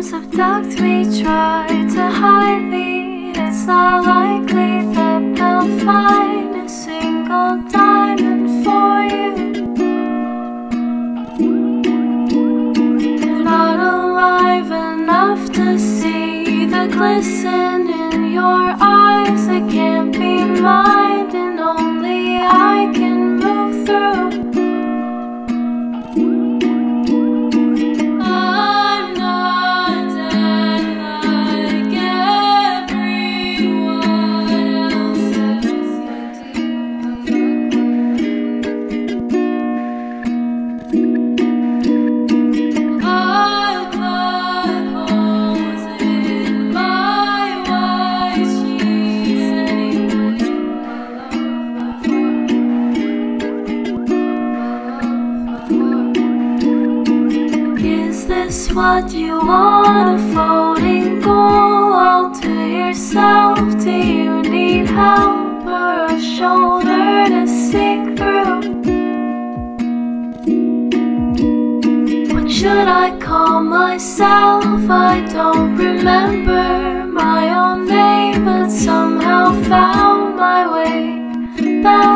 arms abduct me, try to hide me. It's not likely that they'll find a single diamond for you. You're not alive enough to see the glisten in your eyes. It can't be mine, this what you want? A floating goal all to yourself? Do you need help or a shoulder to sink through? What should I call myself? I don't remember my own name, but somehow found my way back.